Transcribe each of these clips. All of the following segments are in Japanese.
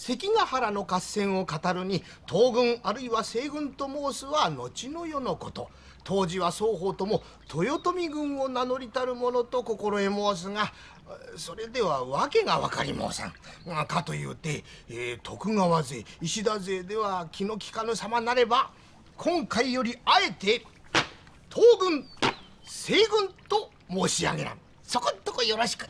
関ヶ原の合戦を語るに東軍あるいは西軍と申すは後の世のこと。当時は双方とも豊臣軍を名乗りたるものと心得申すがそれでは訳が分かり申さん。かというて、えー、徳川勢石田勢では気の利かぬ様なれば今回よりあえて東軍西軍と申し上げらん。そこんとこよろしく。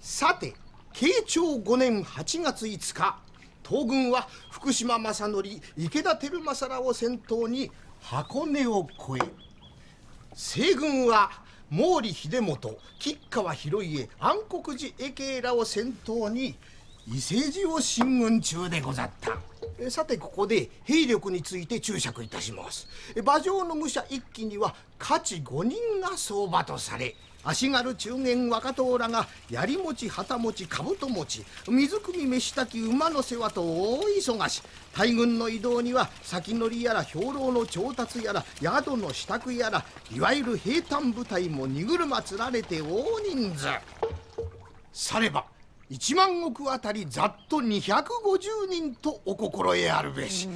さて慶長5年8月5日東軍は福島正則池田輝政らを先頭に箱根を越え西軍は毛利秀元吉川広家暗黒寺永慶らを先頭に伊勢路を進軍中でござった。さてここで兵力について注釈いたします。馬上の武者一騎には価値5人が相場とされ足軽中元若党らが槍持ち旗持ち兜持ち水汲み飯炊き馬の世話と大忙し大軍の移動には先乗りやら兵糧の調達やら宿の支度やらいわゆる平坦部隊も荷車つられて大人数されば1万石あたりざっと250人とお心得あるべし。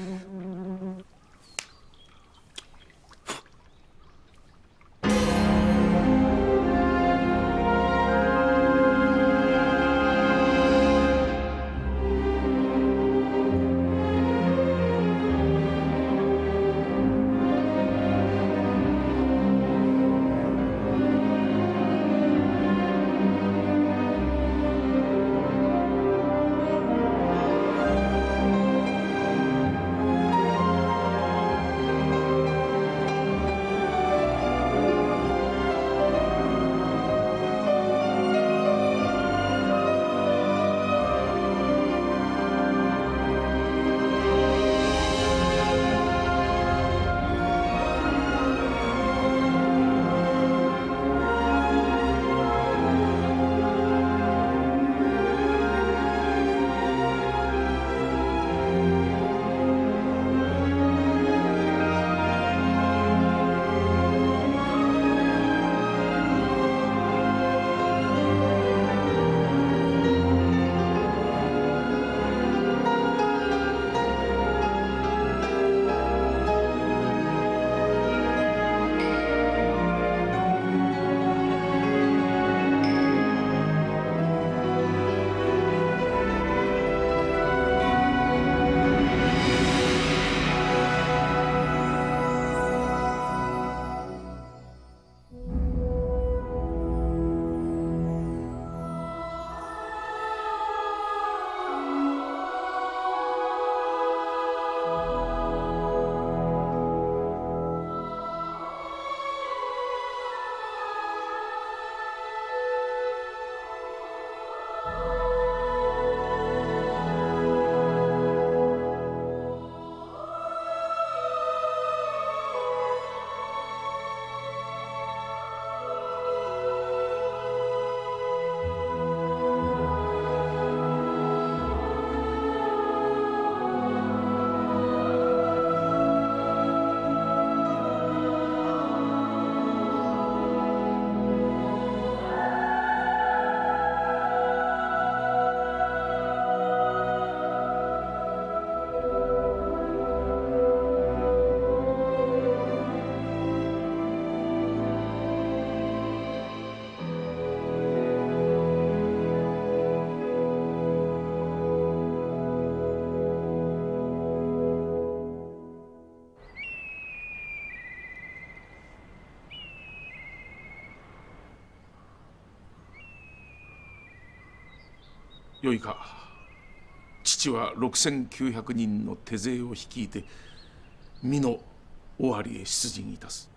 よいか。父は6900人の手勢を率いて美濃尾張へ出陣いたす。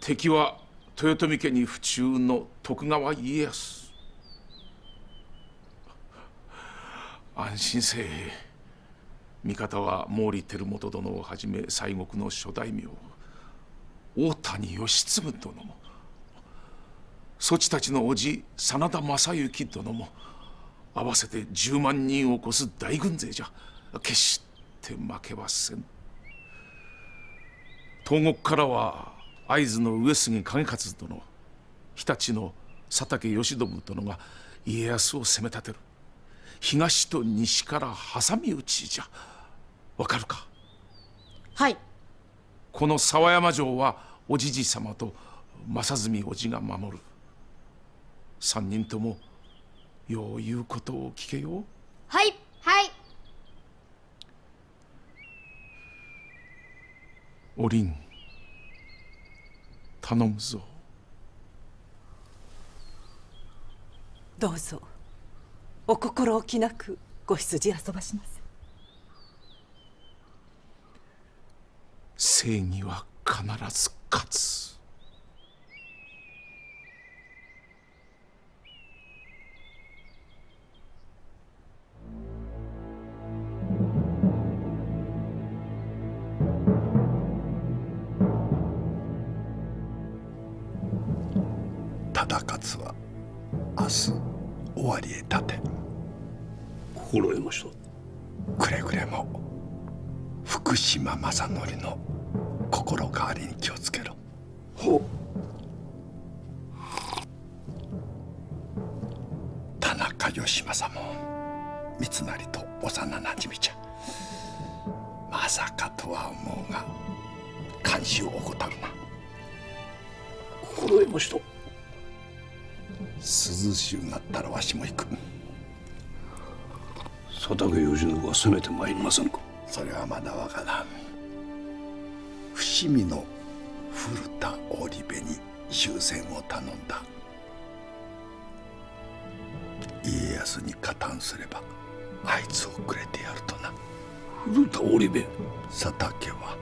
敵は豊臣家に不忠の徳川家康。安心せえ。味方は毛利輝元殿をはじめ西国の諸大名。大谷義継殿も。そちたちの叔父真田正幸殿も合わせて10万人を超す大軍勢じゃ。決して負けはせん。東国からは会津の上杉景勝殿日立の佐竹義信殿が家康を攻め立てる。東と西から挟み撃ちじゃ。わかるか？はい。この沢山城はおじじ様と正純おじが守る三人ともよう言うことを聞けよ。はいはい。おりん頼むぞ。どうぞ。お心置きなくご羊遊ばします。正義は必ず勝つは明日終わりへ立て。心得ましたくれぐれも福島正則の心変わりに気をつけろ。ほ田中義政も三成と幼なじみじゃ。まさかとは思うが監視を怠るな。心得ました涼しゅうなったらわしも行く。佐竹義信は攻めてまいりませんか？それはまだわからん。伏見の古田織部に終戦を頼んだ。家康に加担すればあいつをくれてやるとな。古田織部？佐竹は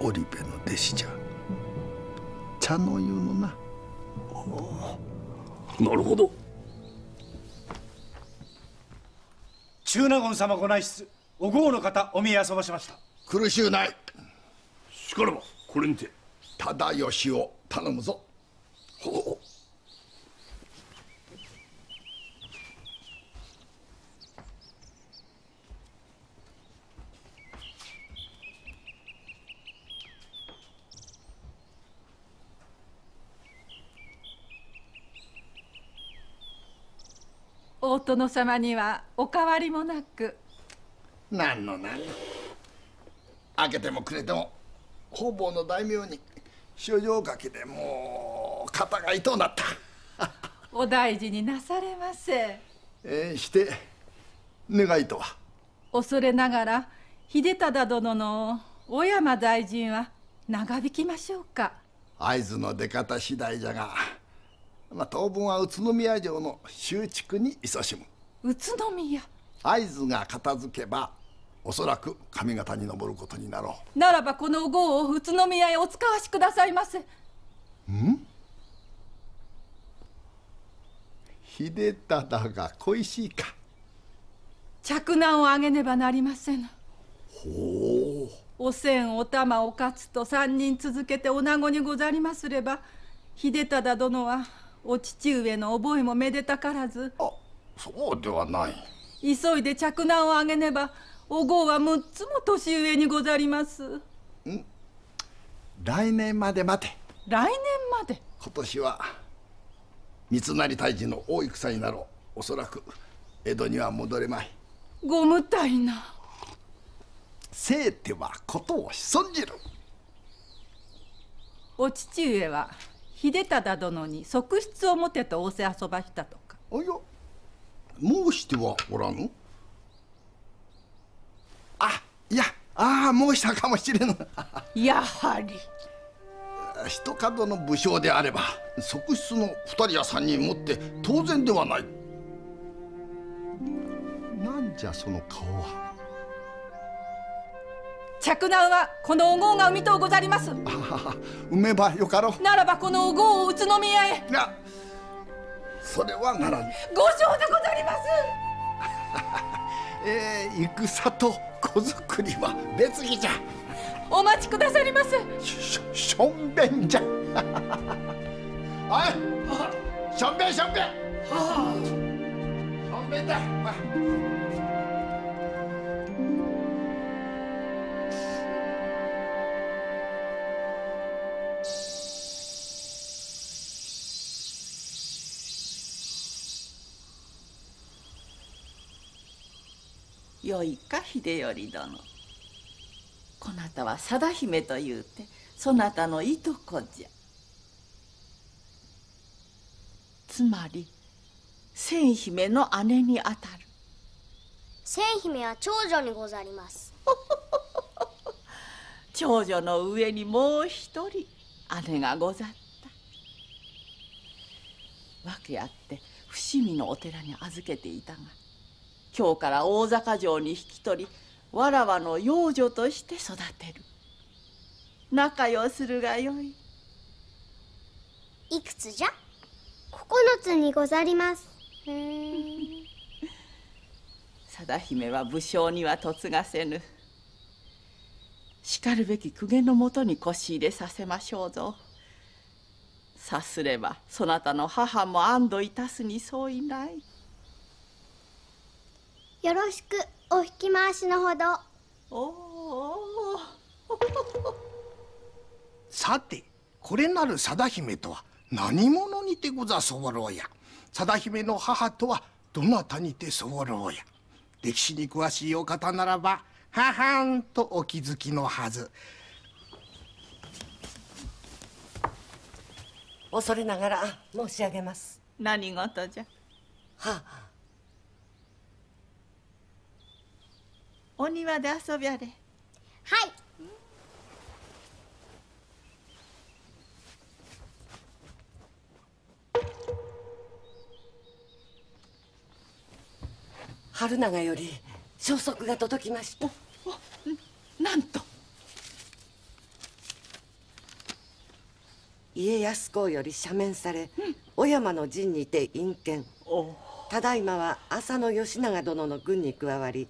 織部の弟子じゃ。茶の湯のななるほど。中納言様ご内室お豪の方お見え遊ばしました。苦しゅうない。しからばこれにて。忠義を頼むぞほう大殿様にはお変わりもなく。何の何の開けてもくれても方々の大名に書状書きでもう肩が痛うなった。お大事になされませ。えー、して願いとは。恐れながら秀忠殿の小山大臣は長引きましょうか。会津の出方次第じゃが、まあ、当分は宇都宮城の修築に勤しむ宇都宮会津が片付けばおそらく上方に登ることになろならばこの号を宇都宮へお使わしくださいませう。ん？秀忠が恋しいか。着難をあげねばなりませぬほう。お千お玉お勝と三人続けておなごにござりますれば秀忠殿はお父上の覚えもめでたからずあ、そうではない。急いで着難をあげねばお号は6つも年上にござります来年まで待て。来年まで？今年は三成退治の大戦になろう。おそらく江戸には戻れまい。ご無体なせいてはことを潜んじる。お父上は秀忠殿に側室を持てと仰せ遊ばしたとかあいや、申してはおらぬ？あ、いや、ああ、申したかもしれぬ。やはり一角の武将であれば側室の二人や三人持って当然ではないなんじゃその顔は着難はこのお号が生みとうござります。ああ産めばよかろう。ならばこのお号を宇都宮へ。いやそれはならぬご承でござります。えー、戦と子作りは別儀じゃ。お待ちくださりませしょしょんべんじゃ。おいしょんべんしょんべん。しょんべんだ。おいよいか秀頼殿。こなたは貞姫というてそなたのいとこじゃ。つまり千姫の姉にあたる。千姫は長女にござります。長女の上にもう一人姉がござった。訳あって伏見のお寺に預けていたが今日から大坂城に引き取りわらわの養女として育てる。仲良するがよい。いくつじゃ？九つにござります。貞姫は武将には嫁がせぬ。しかるべき公家のもとに腰入れさせましょうぞ。さすればそなたの母も安堵いたすに相違ないよろしくお引き回しのほど。おおさてこれなる貞姫とは何者にてござ候ろうや。貞姫の母とはどなたにて候ろうや。歴史に詳しいお方ならばははんとお気づきのはず。恐れながら申し上げます。何事じゃ？はあお庭で遊びゃれ。はい。春長より消息が届きました。なんと。家康公より赦免され、小山の陣にて隠居ただいまは浅野義長殿の軍に加わり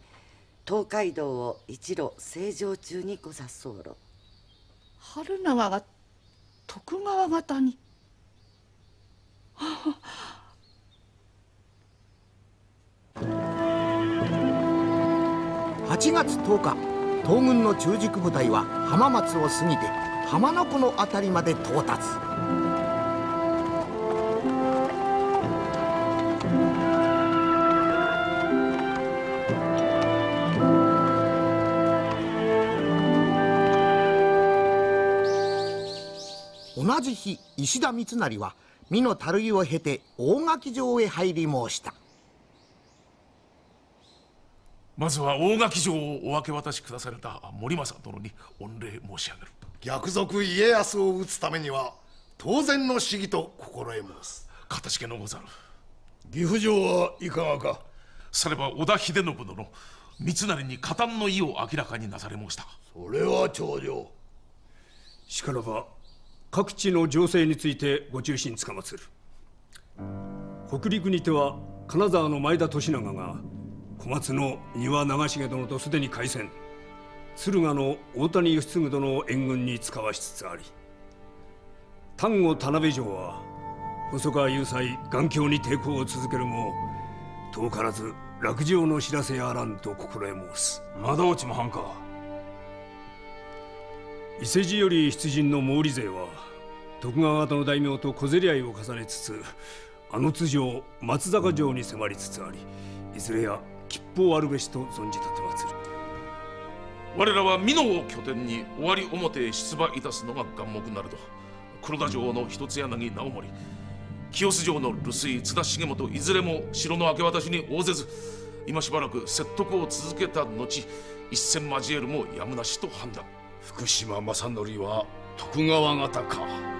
東海道を一路正常中にござ候春長が徳川方に。8月10日東軍の中軸部隊は浜松を過ぎて浜名湖の辺りまで到達同じ日石田三成は美濃樽湯を経て大垣城へ入り申した。まずは大垣城をお明け渡しくだされた森政殿に御礼申し上げる。逆賊家康を討つためには当然の試技と心得申す。かたじけのござる。岐阜城はいかがか？されば織田秀信殿三成に加担の意を明らかになされ申した。それは長女しからば各地の情勢についてご中心つかまつる。北陸にては金沢の前田利長が小松の丹羽長重殿とすでに開戦。敦賀の大谷義継殿を援軍に使わしつつあり。丹後田辺城は細川雄斎眼鏡に抵抗を続けるも遠からず落城の知らせやらんと心得申す。窓落ちも半か。伊勢路より出陣の毛利勢は徳川方の大名と小競り合いを重ねつつあの津城松坂城に迫りつつありいずれや吉報あるべしと存じ立てまつる。我らは美濃を拠点に終わり表へ出馬いたすのが眼目なれど黒田城の一つ柳直盛清須城の留守居津田重元いずれも城の明け渡しに応ぜず今しばらく説得を続けた後一戦交えるもやむなしと判断。福島正則は徳川方か。